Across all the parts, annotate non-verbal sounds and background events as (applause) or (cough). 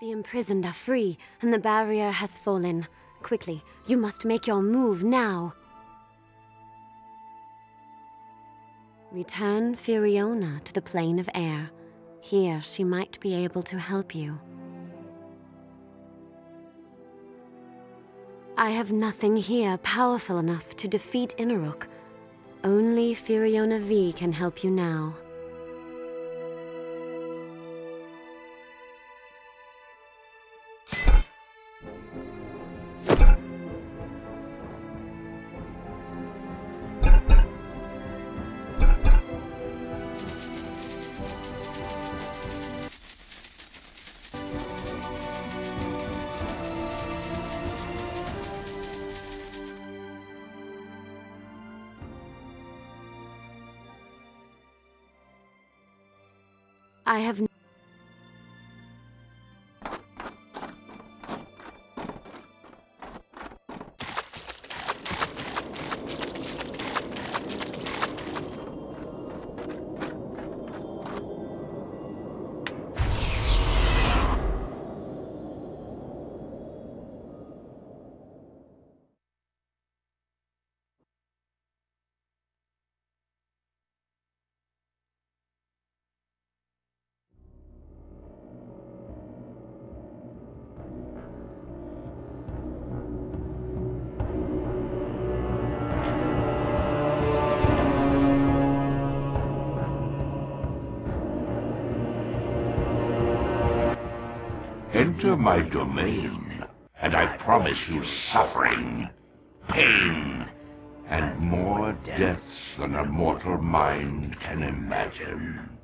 The imprisoned are free, and the barrier has fallen. Quickly, you must make your move now. Return Firiona to the plane of air. Here, she might be able to help you. I have nothing here powerful enough to defeat Innoruuk. Only Firiona Vie can help you now. I have Enter my domain, and I promise you suffering, pain, and more deaths than a mortal mind can imagine.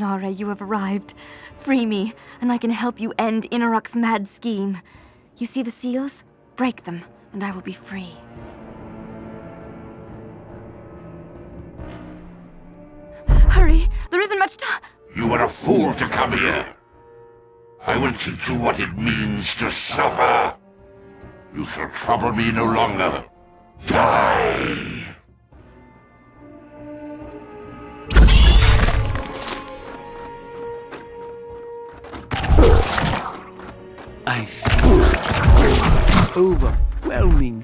Tanara, you have arrived. Free me, and I can help you end Innoruuk's mad scheme. You see the seals? Break them, and I will be free. Hurry! There isn't much time! You are a fool to come here. I will teach you what it means to suffer. You shall trouble me no longer. Die! Overwhelming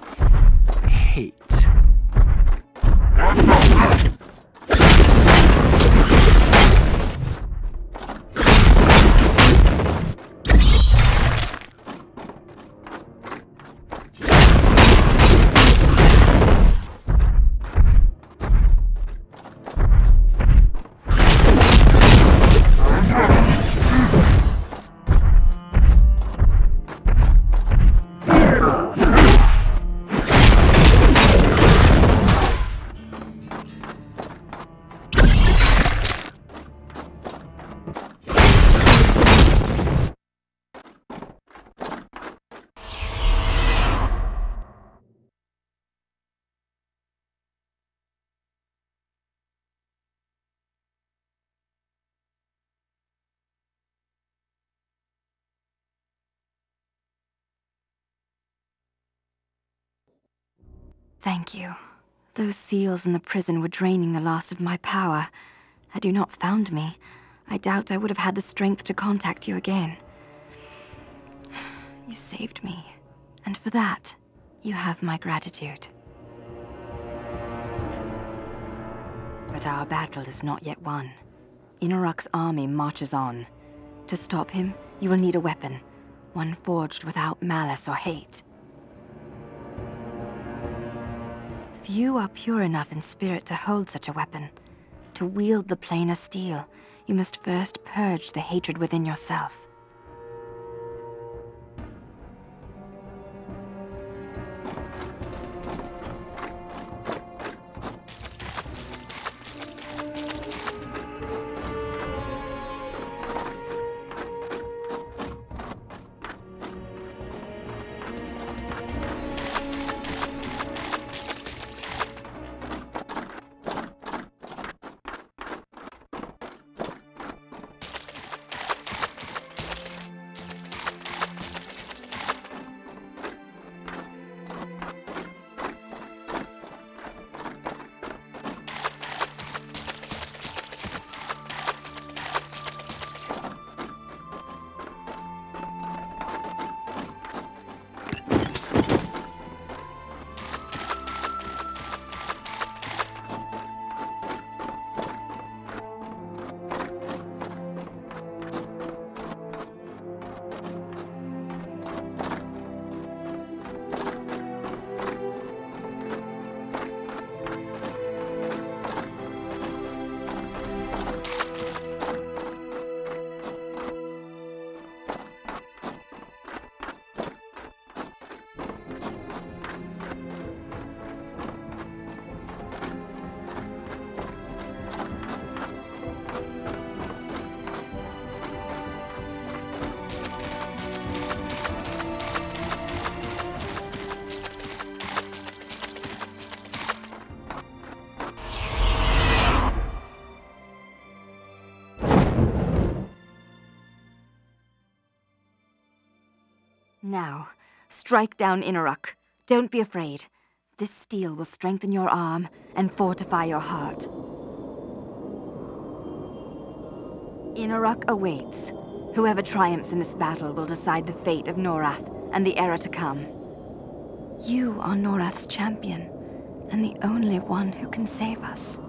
Thank you. Those seals in the prison were draining the last of my power. Had you not found me, I doubt I would have had the strength to contact you again. (sighs) You saved me, and for that, you have my gratitude. But our battle is not yet won. Innoruuk's army marches on. To stop him, you will need a weapon, one forged without malice or hate. Few are pure enough in spirit to hold such a weapon. To wield the planar steel, you must first purge the hatred within yourself. Now, strike down Innoruuk. Don't be afraid. This steel will strengthen your arm and fortify your heart. Innoruuk awaits. Whoever triumphs in this battle will decide the fate of Norrath and the era to come. You are Norrath's champion, and the only one who can save us.